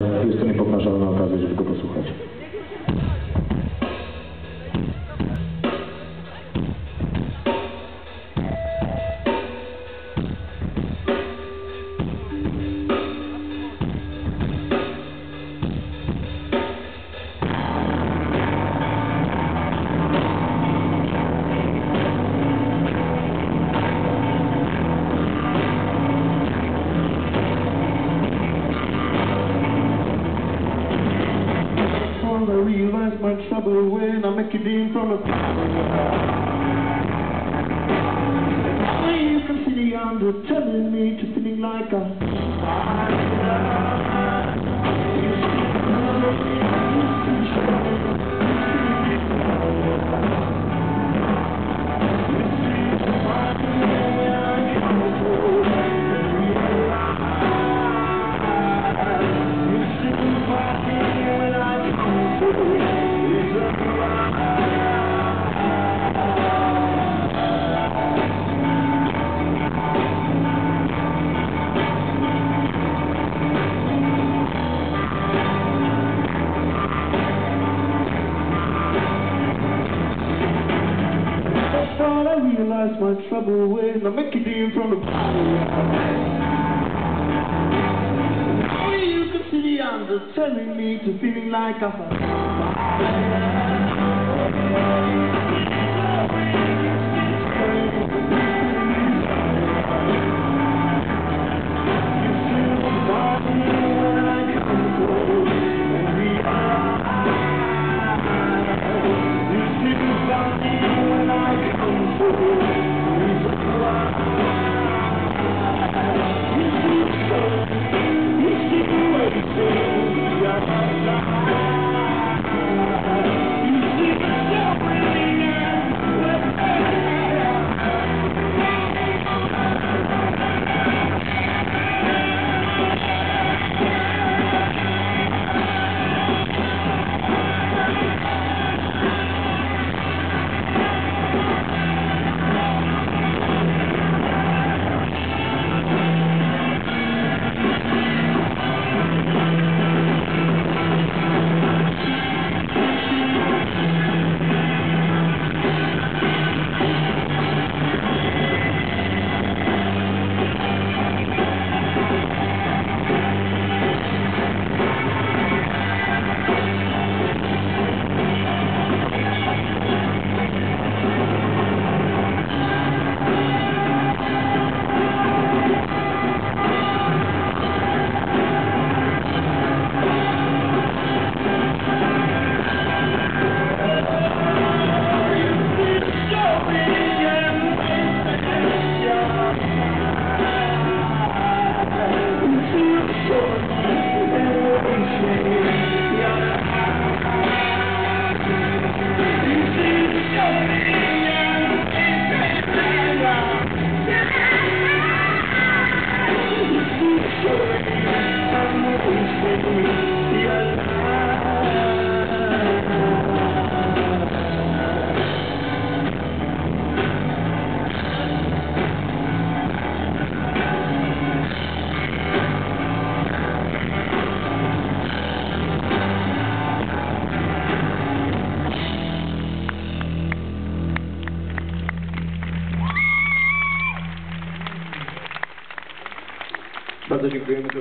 Jest to niepowtarzalna realize my trouble when I make a in from a Why you consider under telling me to feeling like a All I realize my trouble when I make it in from the Why you consider under telling me to feeling like Bardzo dziękujemy za